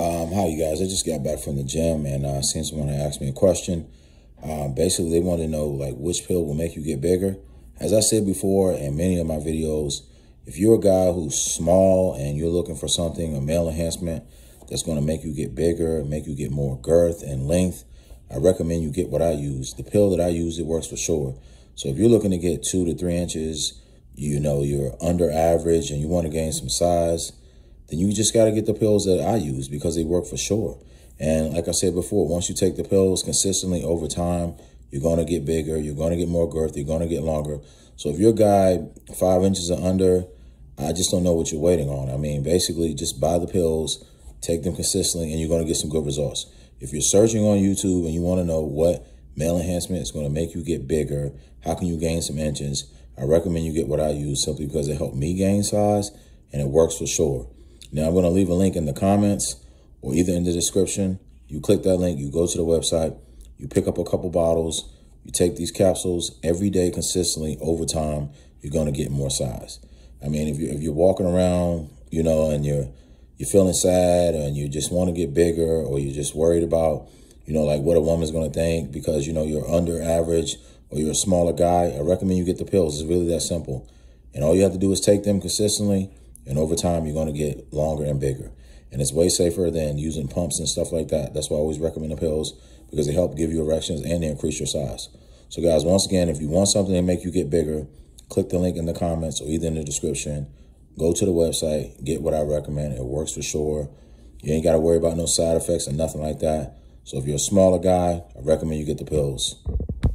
Um, hi, you guys. I just got back from the gym and uh, seen someone ask me a question. Uh, basically, they want to know like which pill will make you get bigger. As I said before in many of my videos, if you're a guy who's small and you're looking for something, a male enhancement that's going to make you get bigger, make you get more girth and length, I recommend you get what I use. The pill that I use, it works for sure. So if you're looking to get two to three inches, you know, you're under average and you want to gain some size, then you just got to get the pills that I use because they work for sure. And like I said before, once you take the pills consistently over time, you're going to get bigger, you're going to get more girth, you're going to get longer. So if you're a guy five inches or under, I just don't know what you're waiting on. I mean, basically just buy the pills, take them consistently, and you're going to get some good results. If you're searching on YouTube and you want to know what male enhancement is going to make you get bigger, how can you gain some inches, I recommend you get what I use simply because it helped me gain size and it works for sure. Now, I'm going to leave a link in the comments or either in the description. You click that link, you go to the website, you pick up a couple bottles, you take these capsules every day consistently over time, you're going to get more size. I mean, if, you, if you're walking around, you know, and you're, you're feeling sad and you just want to get bigger or you're just worried about, you know, like what a woman's going to think because, you know, you're under average or you're a smaller guy, I recommend you get the pills. It's really that simple. And all you have to do is take them consistently and over time, you're going to get longer and bigger. And it's way safer than using pumps and stuff like that. That's why I always recommend the pills because they help give you erections and they increase your size. So guys, once again, if you want something to make you get bigger, click the link in the comments or either in the description. Go to the website, get what I recommend. It works for sure. You ain't got to worry about no side effects and nothing like that. So if you're a smaller guy, I recommend you get the pills.